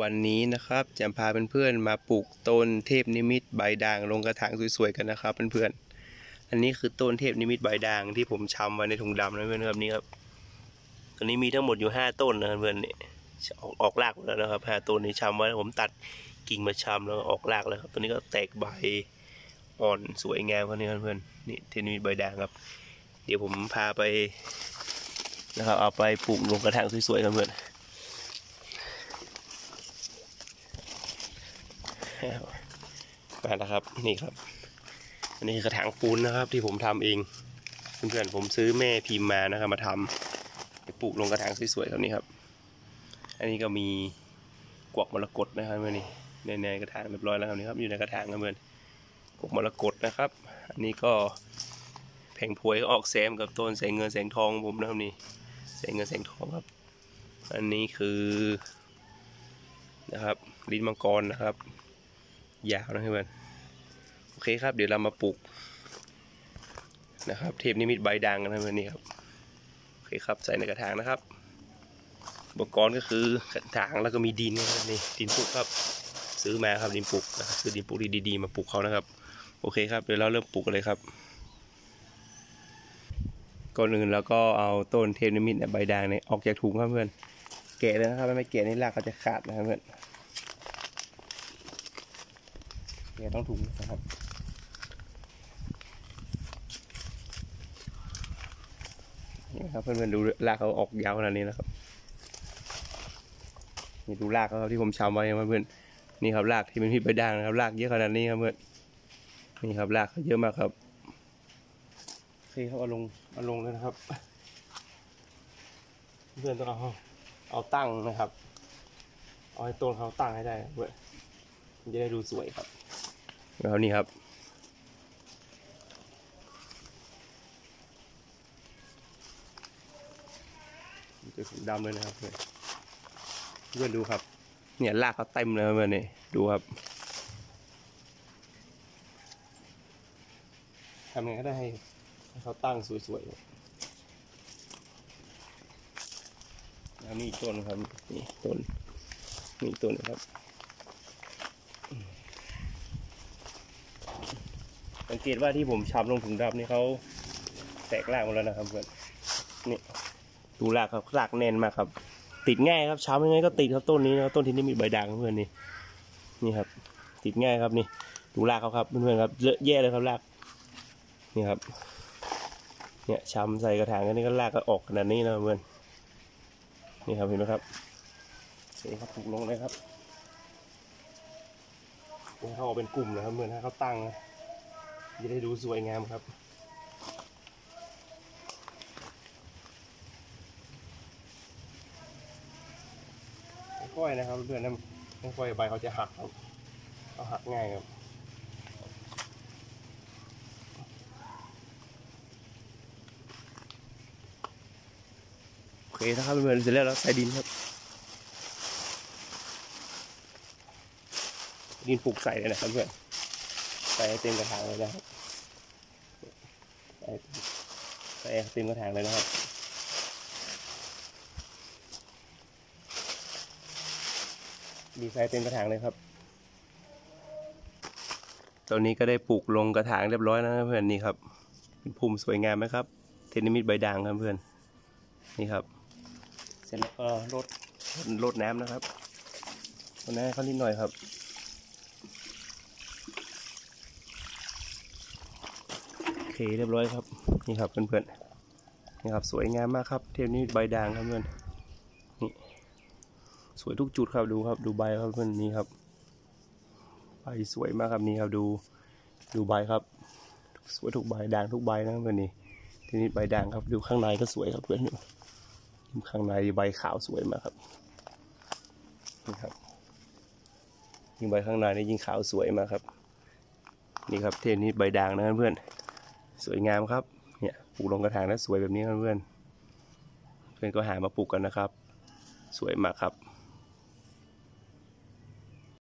วันนี้นะครับจะพาเพื่อนๆมาปลูกต้นเทพนิมิตใบด่างลงกระถางสวยๆกันนะครับเพื่อนๆ อันนี้คือต้นเทพนิมิตใบด่างที่ผมชำไว้ในถุงดำนะเพื่อนๆครับนี่ครับตัวนี้มีทั้งหมดอยู่ห้าต้นนะเพื่อนนี่ออกออกรากหมดแล้วนะครับห้าต้นนี้ชำไว้ผมตัดกิ่งมาชำแล้วออกรากแล้วครับตัวนี้ก็แตกใบอ่อนสวยงามครับนี่เพื่อนๆนี่เทพนิมิตใบด่างครับ เดี๋ยวผมพาไปนะครับเอาไปปลูกลงกระถางสวยๆกันเพื่อน มาแล้วครับนี่ครับ อันนี้คือกระถางปูนนะครับ ที่ผมทำเองเพื่อนๆผมซื้อแม่พิมพ์มานะครับ มาทำไปปลูกลงกระถางสวยๆแบบนี้ครับ อันนี้ก็มีกวักมรกตนะครับเพื่อนนี่ในในกระถางเรียบร้อยแล้วครับนี่ครับอยู่ในกระถางครับเพื่อนกวักมรกตนะครับ อันนี้ก็แผงพวยออกแซมกับต้นแสงเงินแสงทองผมนะครับนี่แสงเงินแสงทองครับ อันนี้คือนะครับลิ้นมังกรนะครับ ยาวนะเพื่อนโอเคครับ เดี๋ยวเรามาปลูกนะครับ เทปนิมิตใบด่างกันนะเพื่อนนี่ครับโอเคครับใส่ในกระถางนะครับ อุปกรณ์ก็คือกระถางแล้วก็มีดินนะนี่ดินปลูกครับซื้อมาครับดินปลูกนะครับซื้อดินปลูกดีๆมาปลูกเขานะครับ โอเคครับเดี๋ยวเราเริ่มปลูกกันเลยครับก่อนอื่นเราก็เอาต้นเทปนิมิตใบด่างเนี่ยออกจากถุงครับเพื่อนแกะเลยนะครับไม่แกะนี่รากก็จะขาดนะครับเพื่อน เนี่ยต้องถุงนะครับนี่ครับเพื่อนๆดูรากเขาออกยาวขนาดนี้นะครับนี่ดูรากเขาครับที่ผมชำไว้เพื่อนๆนี่ครับรากที่เป็นพิษใบด่างนะครับรากเยอะขนาดนี้ครับเพื่อนนี่ครับรากเขาเยอะมากครับโอเคครับเอาลงเอาลงเลยนะครับ เพื่อนต้องเอาเอาตั้งนะครับ เอาให้ต้นเขาตั้งให้ได้เพื่อนจะได้ดูสวยครับ แล้วนี่ครับเป็นสีดำเลยนะครับเพื่อนเพื่อนดูครับ เนี่ยรากเขาเต็มเลยเพื่อนนี่ดูครับทำไงก็ได้ให้เขาตั้งสวยๆแล้วนี่ต้นครับ นี่ต้นนี่ต้นนะครับ สังเกตว่าที่ผมช้ำลงถุงดำนี่เขาแตกรากหมดแล้วนะครับเพื่อนนี่ดูรากครับรากแน่นมากครับ ติดง่ายครับช้ำยังไงก็ติดครับต้นนี้นะต้นที่นี่มีใบด่างเพื่อนนี่นี่ครับ ติดง่ายครับนี่ ดูรากเขาครับเพื่อนๆครับเลอะแย่เลยครับรากนี่ครับ เนี่ยช้ำใส่กระถางกันนี่ก็รากก็ออกขนาดนี้นะเพื่อนนี่ครับเห็นไหมครับเสียครับปลูกลงเลยครับเขาเป็นกลุ่มนะครับเหมือนให้เขาตั้งนะ จะได้ดูสวยงามครับค่อยนะครับเพื่อนนะไม่ค่อยใบเขาจะหักครับเขาหักง่ายครับโอเคนะครับเพื่อนเสร็จแล้วเราใส่ดินครับ ดินปลูกใส่เลยนะครับเพื่อน ใส่เต็มกระถางเลยนะครับใส่เต็มกระถางเลยนะครับดีไซน์เต็มกระถางเลยครับ ตอนนี้ก็ได้ปลูกลงกระถางเรียบร้อยแล้วนะเพื่อนนี่ครับเป็นภูมิสวยงามไหมครับ เทนนิมิตใบด่างครับเพื่อน นี่ครับ เสร็จแล้วก็ลดลดน้ำนะครับลดน้ำให้เขานิดหน่อยครับ โอ เคเรียบร้อยครับ นี่ครับเพื่อนๆนี่ครับสวยงามมากครับ เทปนี้ใบด่างครับเพื่อนนี่สวยทุกจุดครับดูครับ ดูใบครับเพื่อนนี่ครับใบสวยมากครับนี่ครับดูดูใบครับ สวยทุกใบด่างทุกใบนะเพื่อนนี่ทีนี้ใบด่างครับดูข้างในก็สวยครับเพื่อนข้างในใบขาวสวยมากครับนี่ครับยิ่งใบข้างในนี่ยิ่งขาวสวยมากครับ นี่ครับเทปนี้ใบด่างนะเพื่อน สวยงามครับเนี่ยปลูกลงกระถางแล้วสวยแบบนี้เพื่อนเพื่อนก็หามาปลูกกันนะครับ สวยมากครับ